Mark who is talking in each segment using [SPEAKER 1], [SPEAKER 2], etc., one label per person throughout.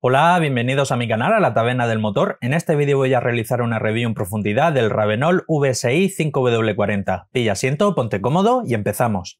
[SPEAKER 1] Hola, bienvenidos a mi canal, a la Taberna del Motor. En este vídeo voy a realizar una review en profundidad del Ravenol VSI 5W40. Pilla asiento, ponte cómodo y empezamos.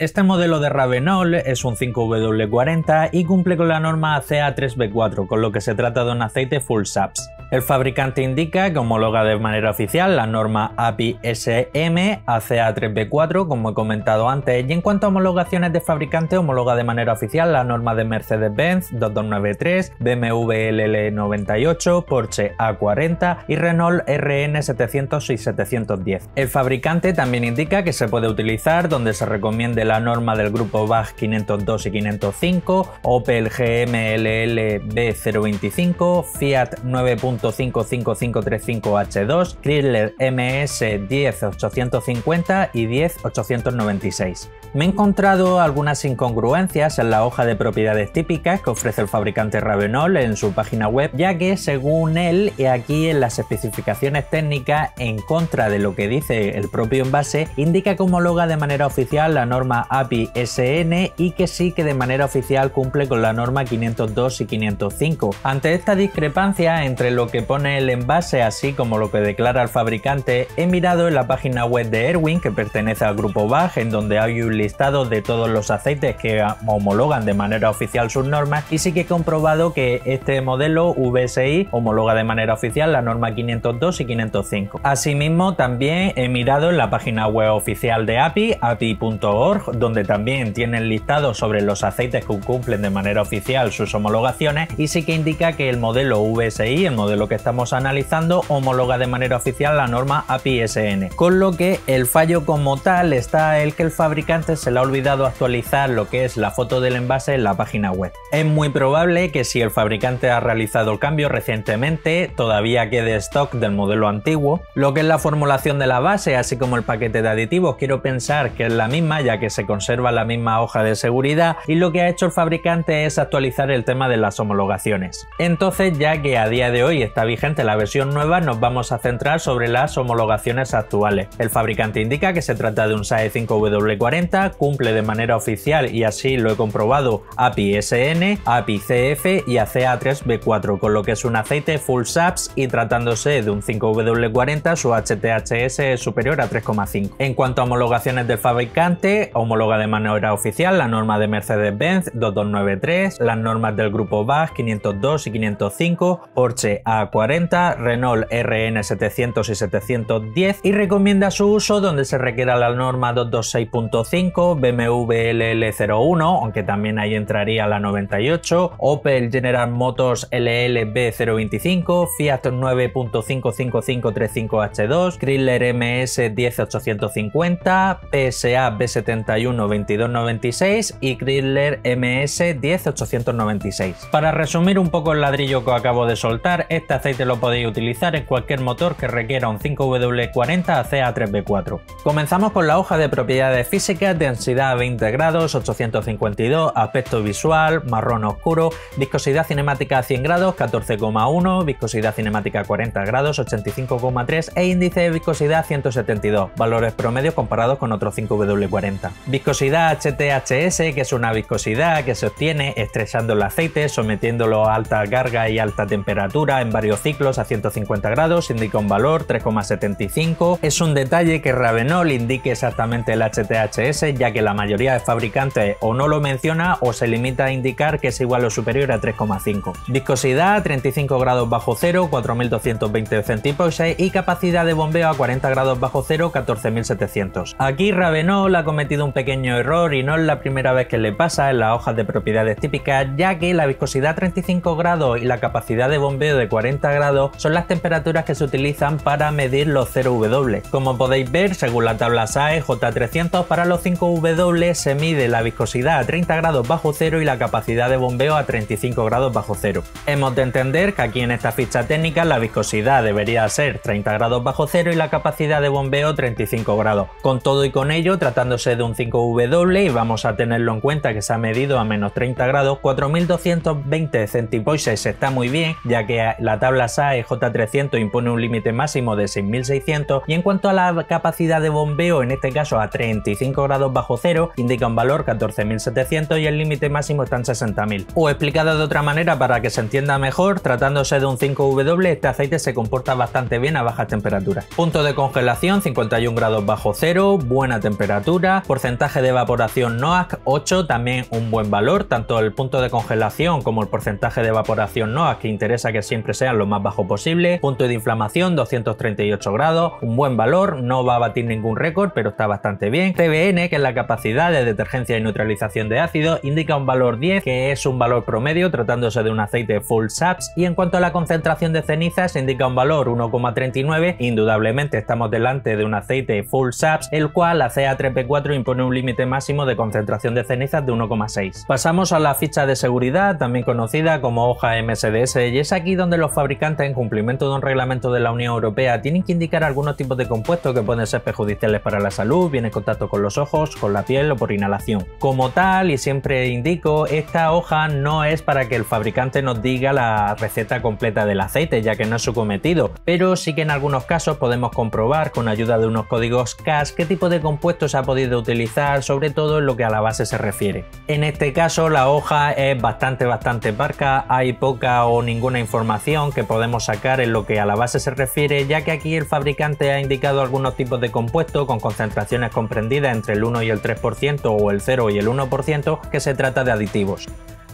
[SPEAKER 1] Este modelo de Ravenol es un 5W40 y cumple con la norma ACA3B4, con lo que se trata de un aceite full SAPS. El fabricante indica que homologa de manera oficial la norma API SM ACA3B4, como he comentado antes, y en cuanto a homologaciones de fabricante, homologa de manera oficial la norma de Mercedes-Benz 2293, BMW LL98, Porsche A40 y Renault RN 700 y 710. El fabricante también indica que se puede utilizar donde se recomiende la norma del grupo BAG 502 y 505, Opel GMLL B025, Fiat 9. 55535H2, Chrysler MS 10850 y 10896. Me he encontrado algunas incongruencias en la hoja de propiedades típicas que ofrece el fabricante Ravenol en su página web, ya que según él, y aquí en las especificaciones técnicas, en contra de lo que dice el propio envase, indica que homologa de manera oficial la norma API SN y que sí que de manera oficial cumple con la norma 502 y 505. Ante esta discrepancia entre lo que pone el envase así como lo que declara el fabricante, he mirado en la página web de Erwin, que pertenece al grupo BAG, en donde hay un listado de todos los aceites que homologan de manera oficial sus normas y sí que he comprobado que este modelo VSI homologa de manera oficial la norma 502 y 505. Asimismo, también he mirado en la página web oficial de API, api.org, donde también tienen listado sobre los aceites que cumplen de manera oficial sus homologaciones y sí que indica que el modelo VSI, el modelo que estamos analizando, homologa de manera oficial la norma API-SN. Con lo que el fallo como tal está el que el fabricante se le ha olvidado actualizar lo que es la foto del envase en la página web. Es muy probable que si el fabricante ha realizado el cambio recientemente, todavía quede stock del modelo antiguo. Lo que es la formulación de la base, así como el paquete de aditivos, quiero pensar que es la misma, ya que se conserva la misma hoja de seguridad, y lo que ha hecho el fabricante es actualizar el tema de las homologaciones. Entonces, ya que a día de hoy está vigente la versión nueva, nos vamos a centrar sobre las homologaciones actuales. El fabricante indica que se trata de un SAE 5W40, cumple de manera oficial y así lo he comprobado API SN, API CF y ACA3B4, con lo que es un aceite full SAPS y tratándose de un 5W40 su HTHS es superior a 3,5. En cuanto a homologaciones del fabricante, homologa de manera oficial la norma de Mercedes-Benz 2293, las normas del grupo BAS 502 y 505, Porsche A40, Renault RN 700 y 710 y recomienda su uso donde se requiera la norma 226.5, BMW LL01, aunque también ahí entraría la 98, Opel General Motors LLB 025, Fiat 9.55535H2, Chrysler MS 10850, PSA B71 2296 y Chrysler MS 10896. Para resumir un poco el ladrillo que acabo de soltar, este aceite lo podéis utilizar en cualquier motor que requiera un 5W40 CA3B4. Comenzamos con la hoja de propiedades físicas, densidad 20 grados, 852, aspecto visual, marrón oscuro, viscosidad cinemática 100 grados, 14,1, viscosidad cinemática 40 grados, 85,3 e índice de viscosidad 172, valores promedios comparados con otros 5W40. Viscosidad HTHS, que es una viscosidad que se obtiene estrechando el aceite, sometiéndolo a alta carga y alta temperatura en varios ciclos a 150 grados, indica un valor 3,75. Es un detalle que Ravenol indique exactamente el HTHS, ya que la mayoría de fabricantes o no lo menciona o se limita a indicar que es igual o superior a 3,5. Viscosidad 35 grados bajo cero, 4220 centipoise y capacidad de bombeo a 40 grados bajo cero, 14700. Aquí Ravenol ha cometido un pequeño error y no es la primera vez que le pasa en las hojas de propiedades típicas, ya que la viscosidad 35 grados y la capacidad de bombeo de 40 40 grados son las temperaturas que se utilizan para medir los 0W. Como podéis ver, según la tabla SAE J300, para los 5W se mide la viscosidad a 30 grados bajo cero y la capacidad de bombeo a 35 grados bajo cero. Hemos de entender que aquí en esta ficha técnica la viscosidad debería ser 30 grados bajo cero y la capacidad de bombeo 35 grados. Con todo y con ello, tratándose de un 5W y vamos a tenerlo en cuenta que se ha medido a menos 30 grados, 4220 centipoises está muy bien, ya que la tabla SAE J300 impone un límite máximo de 6600 y en cuanto a la capacidad de bombeo, en este caso a 35 grados bajo cero, indica un valor 14700 y el límite máximo está en 60000. O explicado de otra manera para que se entienda mejor, tratándose de un 5W, este aceite se comporta bastante bien a bajas temperaturas. Punto de congelación 51 grados bajo cero, buena temperatura, porcentaje de evaporación NOAC 8, también un buen valor, tanto el punto de congelación como el porcentaje de evaporación NOAC que interesa que siempre sean lo más bajo posible, punto de inflamación 238 grados, un buen valor, no va a batir ningún récord pero está bastante bien. TBN, que la capacidad de detergencia y neutralización de ácido, indica un valor 10 que es un valor promedio tratándose de un aceite full saps y en cuanto a la concentración de cenizas indica un valor 1,39, indudablemente estamos delante de un aceite full saps el cual la CA3P4 impone un límite máximo de concentración de cenizas de 1,6. Pasamos a la ficha de seguridad, también conocida como hoja MSDS, y es aquí donde los fabricantes, en cumplimiento de un reglamento de la Unión Europea, tienen que indicar algunos tipos de compuestos que pueden ser perjudiciales para la salud, viene en contacto con los ojos, con la piel o por inhalación. Como tal, y siempre indico, esta hoja no es para que el fabricante nos diga la receta completa del aceite, ya que no es su cometido, pero sí que en algunos casos podemos comprobar con ayuda de unos códigos CAS qué tipo de compuestos ha podido utilizar, sobre todo en lo que a la base se refiere. En este caso, la hoja es bastante, bastante parca, hay poca o ninguna información que podemos sacar en lo que a la base se refiere, ya que aquí el fabricante ha indicado algunos tipos de compuestos con concentraciones comprendidas entre el 1 y el 3% o el 0 y el 1% que se trata de aditivos.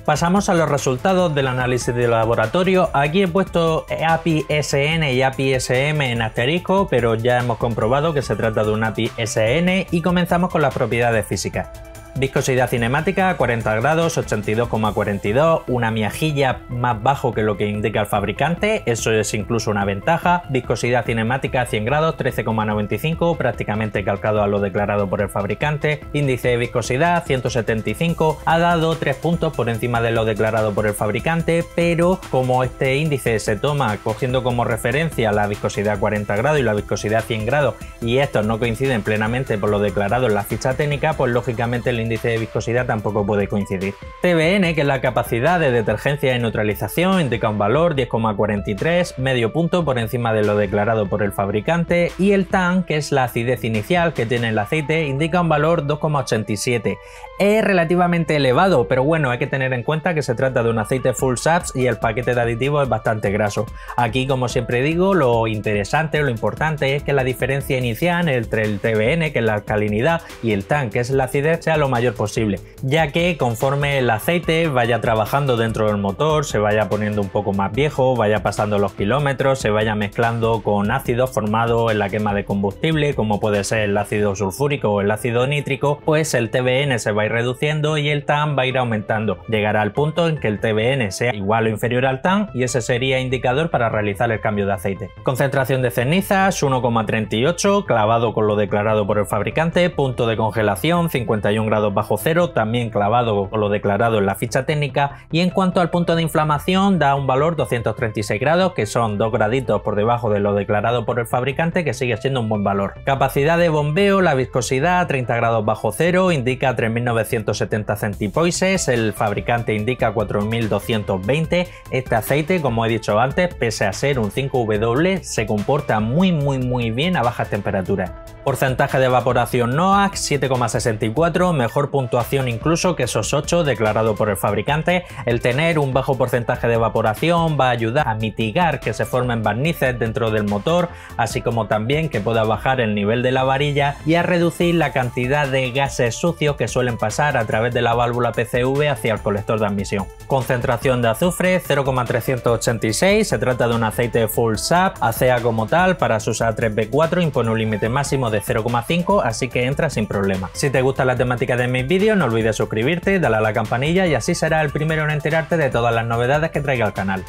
[SPEAKER 1] Pasamos a los resultados del análisis de laboratorio. Aquí he puesto API SN y API SM en asterisco, pero ya hemos comprobado que se trata de un API SN y comenzamos con las propiedades físicas. Viscosidad cinemática 40 grados, 82,42, una miajilla más bajo que lo que indica el fabricante, eso es incluso una ventaja. Viscosidad cinemática 100 grados, 13,95, prácticamente calcado a lo declarado por el fabricante. Índice de viscosidad 175, ha dado 3 puntos por encima de lo declarado por el fabricante, pero como este índice se toma cogiendo como referencia la viscosidad 40 grados y la viscosidad 100 grados y estos no coinciden plenamente por lo declarado en la ficha técnica, pues lógicamente índice de viscosidad tampoco puede coincidir. TBN, que es la capacidad de detergencia y neutralización, indica un valor 10,43, medio punto por encima de lo declarado por el fabricante, y el TAN, que es la acidez inicial que tiene el aceite, indica un valor 2,87. Es relativamente elevado, pero bueno, hay que tener en cuenta que se trata de un aceite full saps y el paquete de aditivos es bastante graso. Aquí, como siempre digo, lo interesante, lo importante es que la diferencia inicial entre el TBN, que es la alcalinidad, y el TAN, que es la acidez, sea lo mayor posible, ya que conforme el aceite vaya trabajando dentro del motor, se vaya poniendo un poco más viejo, vaya pasando los kilómetros, se vaya mezclando con ácidos formados en la quema de combustible, como puede ser el ácido sulfúrico o el ácido nítrico, pues el TBN se va a ir reduciendo y el TAN va a ir aumentando. Llegará al punto en que el TBN sea igual o inferior al TAN y ese sería indicador para realizar el cambio de aceite. Concentración de cenizas 1,38, clavado con lo declarado por el fabricante, punto de congelación 51 grados bajo cero, también clavado con lo declarado en la ficha técnica. Y en cuanto al punto de inflamación, da un valor 236 grados, que son dos graditos por debajo de lo declarado por el fabricante, que sigue siendo un buen valor. Capacidad de bombeo, la viscosidad 30 grados bajo cero, indica 3970 centipoises, el fabricante indica 4220. Este aceite, como he dicho antes, pese a ser un 5W, se comporta muy muy muy bien a bajas temperaturas. Porcentaje de evaporación NOAC 7,64, mejor puntuación incluso que esos 8 declarado por el fabricante. El tener un bajo porcentaje de evaporación va a ayudar a mitigar que se formen barnices dentro del motor, así como también que pueda bajar el nivel de la varilla y a reducir la cantidad de gases sucios que suelen pasar a través de la válvula PCV hacia el colector de admisión. Concentración de azufre 0,386, se trata de un aceite full SAP, ACEA como tal, para sus A3B4 impone un límite máximo de 0,5, así que entra sin problema. Si te gusta la temática de mis vídeos, no olvides suscribirte, darle a la campanilla y así serás el primero en enterarte de todas las novedades que traiga el canal.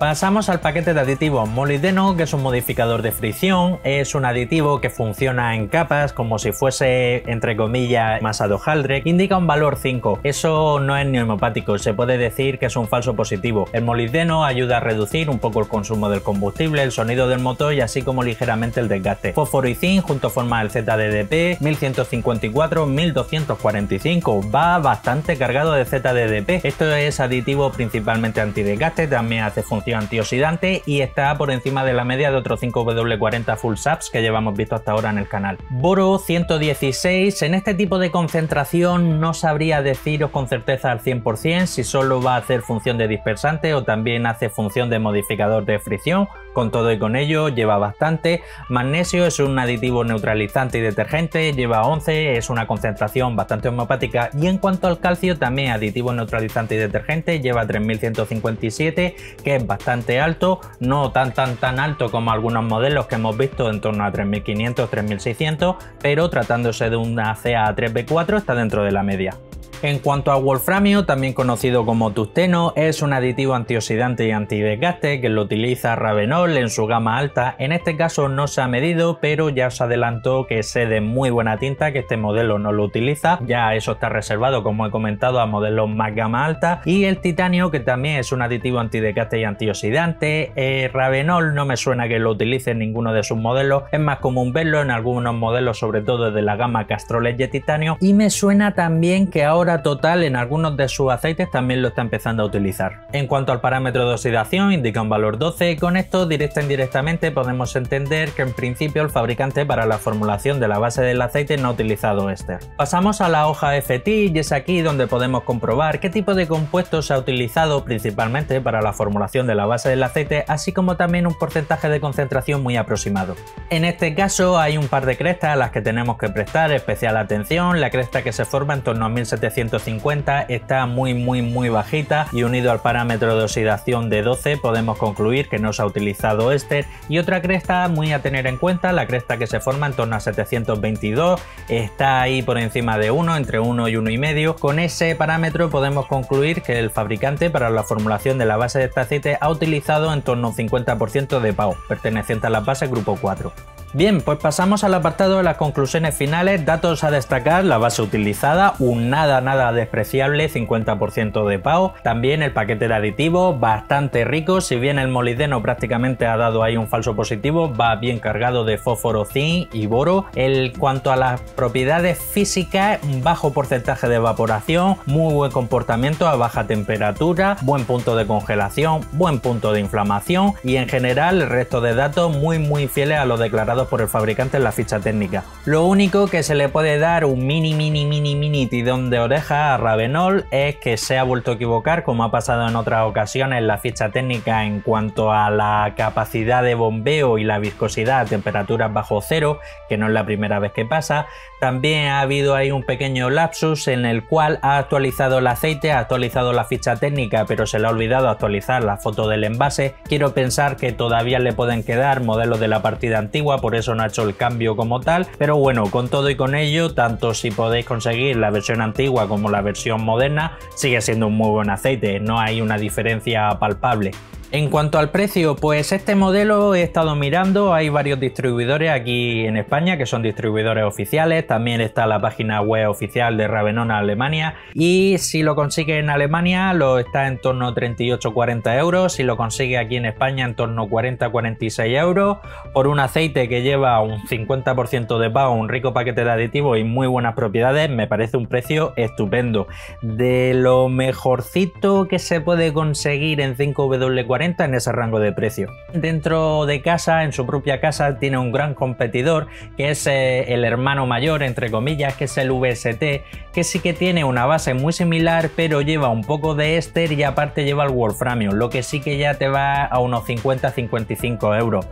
[SPEAKER 1] Pasamos al paquete de aditivos molibdeno, que es un modificador de fricción, es un aditivo que funciona en capas como si fuese, entre comillas, masa de hojaldre, indica un valor 5. Eso no es ni homopático, se puede decir que es un falso positivo. El molibdeno ayuda a reducir un poco el consumo del combustible, el sonido del motor y así como ligeramente el desgaste. Fósforo y zinc junto forman el ZDDP 1154-1245, va bastante cargado de ZDDP. Esto es aditivo principalmente antidesgaste, también hace función antioxidante y está por encima de la media de otros 5W40 Full Saps que llevamos visto hasta ahora en el canal. Boro 116, en este tipo de concentración no sabría deciros con certeza al 100% si solo va a hacer función de dispersante o también hace función de modificador de fricción, con todo y con ello lleva bastante. Magnesio es un aditivo neutralizante y detergente, lleva 11, es una concentración bastante homopática y en cuanto al calcio también aditivo neutralizante y detergente, lleva 3157 que es bastante alto, no tan tan tan alto como algunos modelos que hemos visto en torno a 3500, 3600, pero tratándose de una CA3B4 está dentro de la media. En cuanto a wolframio, también conocido como tusteno, es un aditivo antioxidante y antidesgaste que lo utiliza Ravenol en su gama alta. En este caso no se ha medido, pero ya os adelanto que sé de muy buena tinta que este modelo no lo utiliza. Ya eso está reservado, como he comentado, a modelos más gama alta. Y el titanio, que también es un aditivo antidesgaste y antioxidante. Eh, Ravenol no me suena que lo utilice en ninguno de sus modelos. Es más común verlo en algunos modelos, sobre todo de la gama Castrol Edge Titanio. Y me suena también que ahora total en algunos de sus aceites también lo está empezando a utilizar. En cuanto al parámetro de oxidación, indica un valor 12. Con esto, directa e indirectamente, podemos entender que en principio el fabricante para la formulación de la base del aceite no ha utilizado éster. Pasamos a la hoja FT y es aquí donde podemos comprobar qué tipo de compuestos se ha utilizado principalmente para la formulación de la base del aceite, así como también un porcentaje de concentración muy aproximado. En este caso hay un par de crestas a las que tenemos que prestar especial atención, la cresta que se forma en torno a 1700 150 está muy muy muy bajita y unido al parámetro de oxidación de 12 podemos concluir que no se ha utilizado este y otra cresta muy a tener en cuenta, la cresta que se forma en torno a 722 está ahí por encima de 1, entre 1 y 1,5. Con ese parámetro podemos concluir que el fabricante para la formulación de la base de este aceite ha utilizado en torno a un 50% de PAO, perteneciente a la base grupo 4. Bien, pues pasamos al apartado de las conclusiones finales, datos a destacar, la base utilizada, un nada nada despreciable, 50% de PAO, también el paquete de aditivos, bastante rico, si bien el molibdeno prácticamente ha dado ahí un falso positivo, va bien cargado de fósforo, zinc y boro. En cuanto a las propiedades físicas, un bajo porcentaje de evaporación, muy buen comportamiento a baja temperatura, buen punto de congelación, buen punto de inflamación. Y en general el resto de datos muy muy fieles a lo declarado por el fabricante en la ficha técnica. Lo único que se le puede dar un mini mini mini mini tidón de oreja a Ravenol es que se ha vuelto a equivocar como ha pasado en otras ocasiones en la ficha técnica en cuanto a la capacidad de bombeo y la viscosidad a temperaturas bajo cero, que no es la primera vez que pasa. También ha habido ahí un pequeño lapsus en el cual ha actualizado el aceite, ha actualizado la ficha técnica, pero se le ha olvidado actualizar la foto del envase. Quiero pensar que todavía le pueden quedar modelos de la partida antigua, eso no ha hecho el cambio como tal. Pero bueno, con todo y con ello, tanto si podéis conseguir la versión antigua como la versión moderna, sigue siendo un muy buen aceite, no hay una diferencia palpable. En cuanto al precio, pues este modelo he estado mirando, hay varios distribuidores aquí en España que son distribuidores oficiales, también está la página web oficial de Ravenona Alemania y si lo consigue en Alemania lo está en torno a 38-40 euros, si lo consigue aquí en España en torno a 40-46 euros por un aceite que lleva un 50% de pago, un rico paquete de aditivos y muy buenas propiedades, me parece un precio estupendo. De lo mejorcito que se puede conseguir en 5W40 en ese rango de precio. Dentro de casa, en su propia casa, tiene un gran competidor que es eh, el hermano mayor, entre comillas, que es el VST, que sí que tiene una base muy similar, pero lleva un poco de éster y aparte lleva el Wolframio, lo que sí que ya te va a unos 50-55 euros.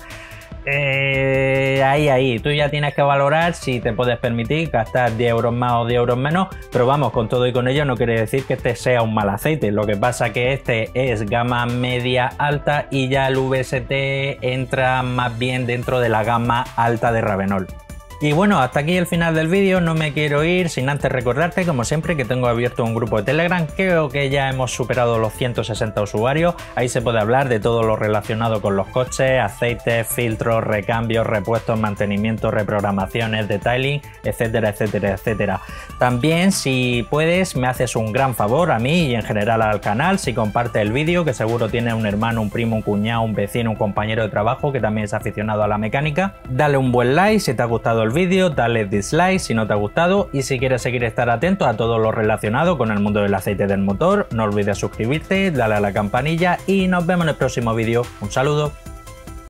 [SPEAKER 1] Eh, ahí, ahí, tú ya tienes que valorar si te puedes permitir gastar 10 euros más o 10 euros menos, pero vamos, con todo y con ello no quiere decir que este sea un mal aceite, lo que pasa que este es gama media alta y ya el VST entra más bien dentro de la gama alta de Ravenol. Y bueno, hasta aquí el final del vídeo, no me quiero ir sin antes recordarte, como siempre, que tengo abierto un grupo de Telegram, creo que ya hemos superado los 160 usuarios, ahí se puede hablar de todo lo relacionado con los coches, aceites, filtros, recambios, repuestos, mantenimiento, reprogramaciones, detailing, etcétera, etcétera, etcétera. También, si puedes, me haces un gran favor a mí y en general al canal si compartes el vídeo, que seguro tiene un hermano, un primo, un cuñado, un vecino, un compañero de trabajo que también es aficionado a la mecánica. Dale un buen like si te ha gustado el vídeo, dale dislike si no te ha gustado y si quieres seguir estar atento a todo lo relacionado con el mundo del aceite del motor, no olvides suscribirte, dale a la campanilla y nos vemos en el próximo vídeo. Un saludo.